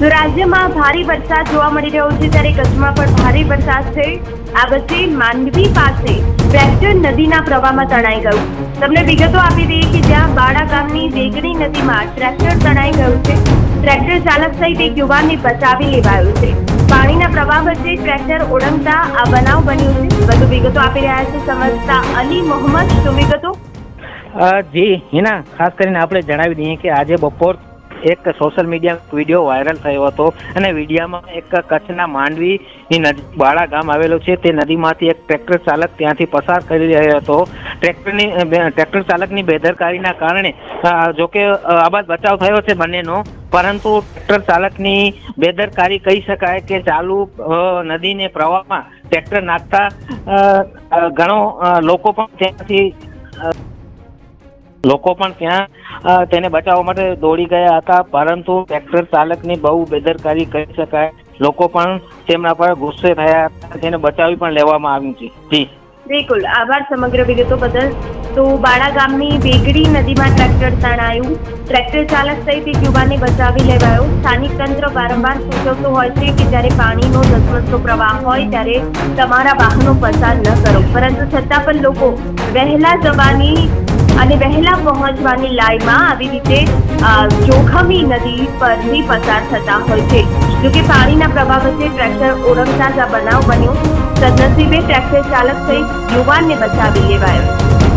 તો રાજ્યમાં ભારે વરસાદ જોવા મળી રહ્યો છે, ત્યારે કચ્છમાં પણ ભારે વરસાદ છે. આ વચ્ચે માંડવી પાસે ટ્રેક્ટર નદીના પ્રવાહમાં તણાઈ ગયું. તમને વિગતો આપી દઈએ કે જ્યાં બાળા ગામની વેગણી નદીમાં ટ્રેક્ટર તણાઈ ગયું છે. ટ્રેક્ટર ચાલક સહિત એક યુવાનને બચાવી લેવાયો છે. પાણીના પ્રવાહ વચ્ચે ટ્રેક્ટર ઓળંગતા આ બનાવ બન્યો છે. વધુ વિગતો આપી રહ્યા છે સમજતા અલી મોહમ્મદ. શું વિગતો? જી, હિના, ખાસ કરીને આપણે જણાવી દઈએ કે આજે બપોર એક સોશિયલ મીડિયા વીડિયો વાયરલ થયો હતો અને વિડીયામાં એક કચ્છના માંડવીની નદી, બાળા ગામ આવેલું છે. તે નદીમાંથી એક ટ્રેક્ટર ચાલક ત્યાંથી પસાર કરી રહ્યો હતો. ટ્રેક્ટરની ટ્રેક્ટર ચાલકની બેદરકારીના કારણે જોકે આબાદ બચાવ થયો છે બંનેનો. પરંતુ ટ્રેક્ટર ચાલકની બેદરકારી કહી શકાય કે ચાલુ નદીને પ્રવાહમાં ટ્રેક્ટર નાખતા ઘણો લોકો પણ ત્યાંથી લોકો પણ ત્યાં તેને બચાવવા માટે દોડી ગયા હતા, પરંતુ ટ્રેક્ટર ચાલકની બહુ બેદરકારી કહી શકાય. લોકો પણ તેમના પર ગુસ્સે થયા હતા, તેને બચાવી પણ લેવામાં આવ્યું છે જી. બિલકુલ. આભાર સમગ્ર વિગતો બદલ. તો બાળા ગામની વેગડી નદીમાં ટ્રેક્ટર તણાયું. ટ્રેક્ટર ચાલક સહિત એક યુવાનને બચાવી લેવાયો. સ્થાનિક તંત્ર વારંવાર સૂચવતું હોય છે કે જ્યારે પાણીનો ધસમસતો પ્રવાહ હોય ત્યારે તમારા વાહનો પસાર ન કરો. પરંતુ છતાં પણ લોકો વહેલા જવાની અને વહેલા પહોંચવાની લાઈમાં આવી રીતે જોખમી નદી પરથી પસાર થતા હોય છે. જોકે પાણીના પ્રવાહ વચ્ચે ટ્રેક્ટર ઓળંગતા બનાવ બન્યો, સદનસીબે ટ્રેક્ટર ચાલક સહિત યુવાનને બચાવી લેવાયો.